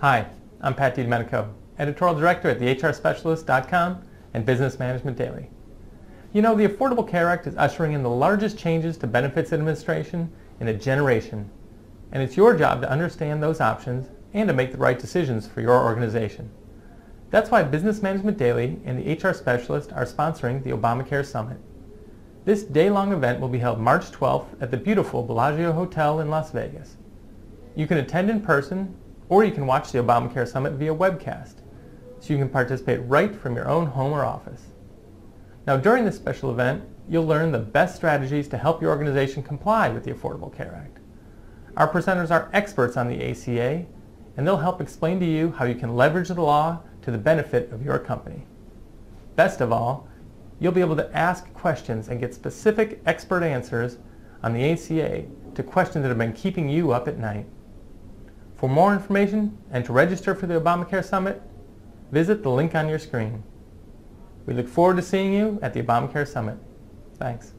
Hi, I'm Pat DiDomenico, Editorial Director at thehrspecialist.com and Business Management Daily. You know, the Affordable Care Act is ushering in the largest changes to benefits administration in a generation, and it's your job to understand those options and to make the right decisions for your organization. That's why Business Management Daily and the HR Specialist are sponsoring the Obamacare Summit. This day-long event will be held March 12th at the beautiful Bellagio Hotel in Las Vegas. You can attend in person or you can watch the Obamacare Summit via webcast, so you can participate right from your own home or office. Now during this special event, you'll learn the best strategies to help your organization comply with the Affordable Care Act. Our presenters are experts on the ACA, and they'll help explain to you how you can leverage the law to the benefit of your company. Best of all, you'll be able to ask questions and get specific expert answers on the ACA to questions that have been keeping you up at night. For more information and to register for the Obamacare Summit, visit the link on your screen. We look forward to seeing you at the Obamacare Summit. Thanks.